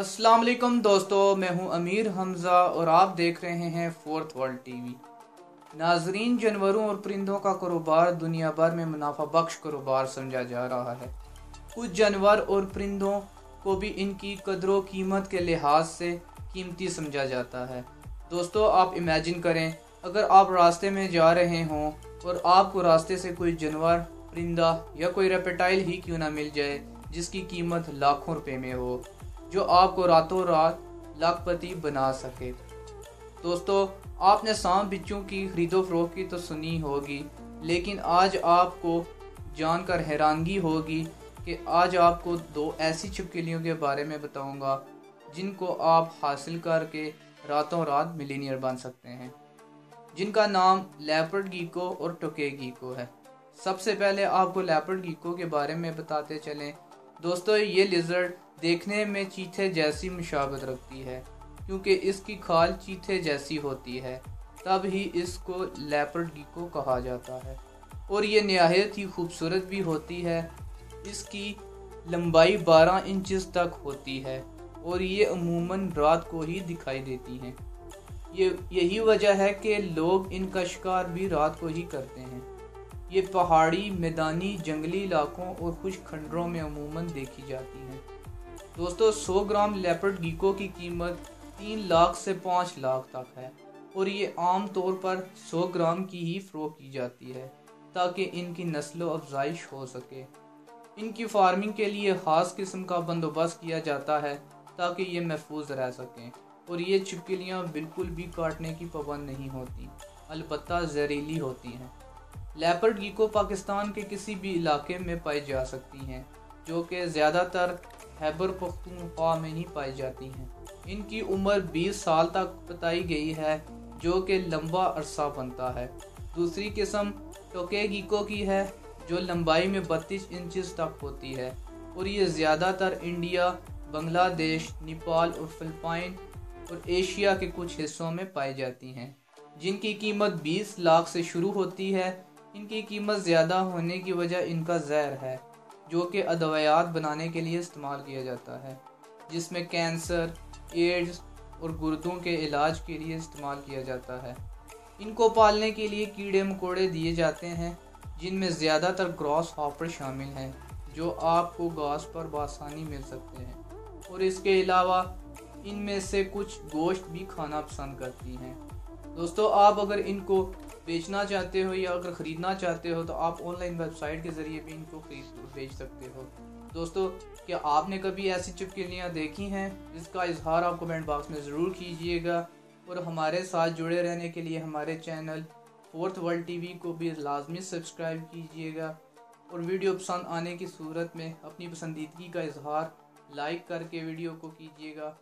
السلام علیکم دوستو، میں ہوں امیر حمزہ اور آپ دیکھ رہے ہیں فورتھ ورلڈ ٹی وی۔ ناظرین، جانوروں اور پرندوں کا کاروبار دنیا بھر میں منافع بخش کاروبار سمجھا جا رہا ہے۔ کچھ جانور اور پرندوں کو بھی ان کی قدر و قیمت کے لحاظ سے قیمتی سمجھا جاتا ہے۔ دوستو، آپ امیجن کریں، اگر آپ راستے میں جا رہے ہوں اور آپ کو راستے سے کوئی جانور، پرندہ یا کوئی ریپٹائل ہی کیوں نہ مل جائے، جس کی قیمت لاکھوں روپے میں ہو۔ جو آپ کو راتوں رات لاکھ پتی بنا سکے۔ دوستو، آپ نے سام بچوں کی خرید و فروخت کی تو سنی ہوگی، لیکن آج آپ کو جان کر حیرانگی ہوگی کہ آج آپ کو دو ایسی چھپکلیوں کے بارے میں بتاؤں گا جن کو آپ حاصل کر کے راتوں رات ملینئر بن سکتے ہیں۔ جن کا نام لیپرڈ گیکو اور ٹوکے گیکو ہے۔ سب سے پہلے آپ کو لیپرڈ گیکو کے بارے میں بتاتے چلیں۔ دوستو، یہ لیزرڈ دیکھنے میں چیتھے جیسی مشابت رکھتی ہے، کیونکہ اس کی کھال چیتھے جیسی ہوتی ہے، تب ہی اس کو لیپرڈ گیکو کہا جاتا ہے۔ اور یہ نہایت ہی خوبصورت بھی ہوتی ہے، اس کی لمبائی بارہ انچز تک ہوتی ہے، اور یہ عموماً رات کو ہی دکھائی دیتی ہیں۔ یہ، یہی وجہ ہے کہ لوگ ان کا شکار بھی رات کو ہی کرتے ہیں۔ یہ پہاڑی، میدانی، جنگلی علاقوں اور خوش کھنڈروں میں عموماً دیکھی جاتی ہیں۔ دوستو، سو گرام لیپرڈ گیکو کی قیمت تین لاکھ سے پانچ لاکھ تک ہے اور یہ عام طور پر سو گرام کی ہی فروخت کی جاتی ہے تاکہ ان کی نسل و افزائش ہو سکے۔ ان کی فارمنگ کے لیے خاص قسم کا بندوبست کیا جاتا ہے تاکہ یہ محفوظ رہ سکیں اور یہ چپکلیاں بالکل بھی کاٹنے کی پابند نہیں ہوتی، البتہ زہریلی ہوتی ہیں۔ لیپرڈ گیکو پاکستان کے کسی بھی علاقے میں پائی جا سکتی ہیں جو کہ زیادہ تر خیبر پختونخوا میں ہی پائی جاتی ہیں۔ ان کی عمر بیس سال تک بتائی گئی ہے، جو کہ لمبا عرصہ بنتا ہے۔ دوسری قسم ٹوکے گیکو کی ہے، جو لمبائی میں بتیس انچز تک ہوتی ہے۔ اور یہ زیادہ تر انڈیا، بنگلہ دیش، نیپال اور فلپائن اور ایشیا کے کچھ حصوں میں پائی جاتی ہیں۔ جن کی قیمت بیس لاکھ سے شروع ہوتی ہے، ان کی قیمت زیادہ ہونے کی وجہ ان کا زہر ہے۔ جو کہ ادویات بنانے کے لیے استعمال کیا جاتا ہے، جس میں کینسر، ایڈز اور گردوں کے علاج کے لیے استعمال کیا جاتا ہے۔ ان کو پالنے کے لیے کیڑے مکوڑے دیے جاتے ہیں، جن میں زیادہ تر گراس ہاپر شامل ہیں، جو آپ کو گاس پر بآسانی مل سکتے ہیں۔ اور اس کے علاوہ، ان میں سے کچھ گوشت بھی کھانا پسند کرتی ہیں۔ دوستو، آپ اگر ان کو بیچنا چاہتے ہو یا اگر خریدنا چاہتے ہو تو آپ آن لائن ویب سائٹ کے ذریعے بھی ان کو خرید بیچ سکتے ہو۔ دوستو، کیا آپ نے کبھی ایسی چپکلیاں دیکھی ہیں؟ جس کا اظہار آپ کمنٹ باکس میں ضرور کیجیے گا۔ اور ہمارے ساتھ جڑے رہنے کے لیے ہمارے channel fourth world T V کو بھی لازمی سبسکرائب کیجیے گا۔ اور ویڈیو پسند آنے کی صورت میں اپنی پسندیدگی کا اظہار لائک کر کے ویڈیو کو کیجیے گا۔